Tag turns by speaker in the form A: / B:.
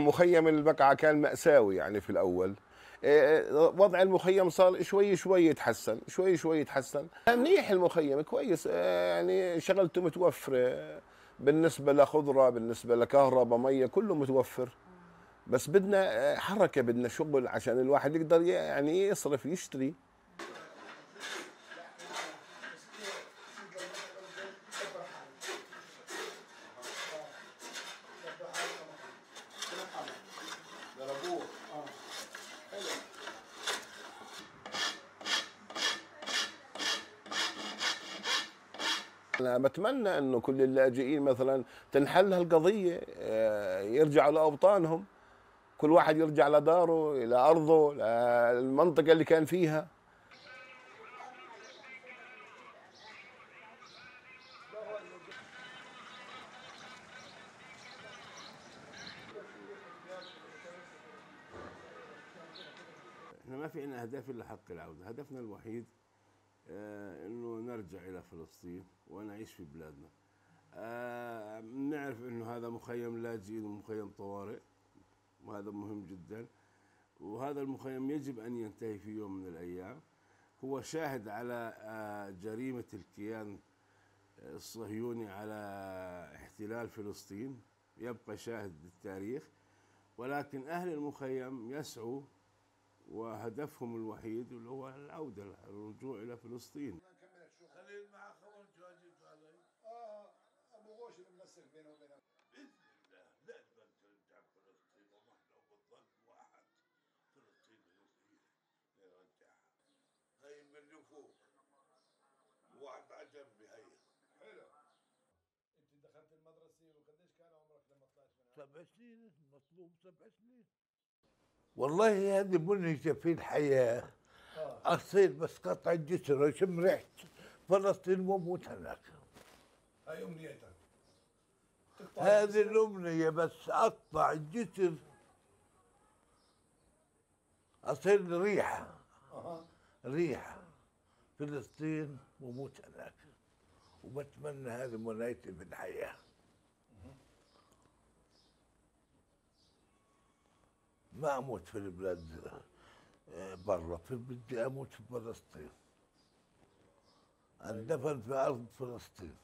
A: مخيم البقعة كان مأساوي يعني في الأول. آه، وضع المخيم صار شوي شوي يتحسن شوي شوي يتحسن. منيح المخيم كويس آه، يعني شغلته متوفرة. بالنسبة لخضرة بالنسبة لكهرباء مية كله متوفر. بس بدنا حركة بدنا شغل عشان الواحد يقدر يعني يصرف يشتري. أنا بتمنى أنه كل اللاجئين مثلا تنحل هالقضية آه، يرجعوا لأوطانهم. كل واحد يرجع لداره إلى أرضه للمنطقة اللي كان فيها. إحنا ما في عندنا أهداف إلا حق العودة، هدفنا الوحيد إنه نرجع إلى فلسطين ونعيش في بلادنا. آه نعرف إنه هذا مخيم لاجئين ومخيم طوارئ وهذا مهم جدا وهذا المخيم يجب أن ينتهي في يوم من الأيام. هو شاهد على آه جريمة الكيان الصهيوني على احتلال فلسطين يبقى شاهد للتاريخ ولكن أهل المخيم يسعوا وهدفهم الوحيد اللي هو العودة الرجوع إلى فلسطين.
B: خليل مع خبر تواجد علي
C: آه ابو غوش الممسك بينه وبين
B: باذن الله لازم ترجع فلسطين ونحن بنضل واحد فلسطين نرجعها هي من فوق واحد على جنبي هي
C: حلو أنت دخلت المدرسة وقديش كان عمرك لما طلعت من
B: سبع سنين مطلوب سبع سنين. والله هذه منهجة في الحياة
C: آه.
B: أصير بس قطع الجسر وشم ريحة فلسطين واموت هناك.
C: هاي أمنيتك. تقطع
B: هذه؟ الأمنية بس أقطع الجسر. أصير ريحة. ريحة. فلسطين وموت هناك. وبتمنى هذه منايتي في الحياة. ما أموت في البلاد آه، برا. بدي أموت في فلسطين. أندفن في أرض فلسطين.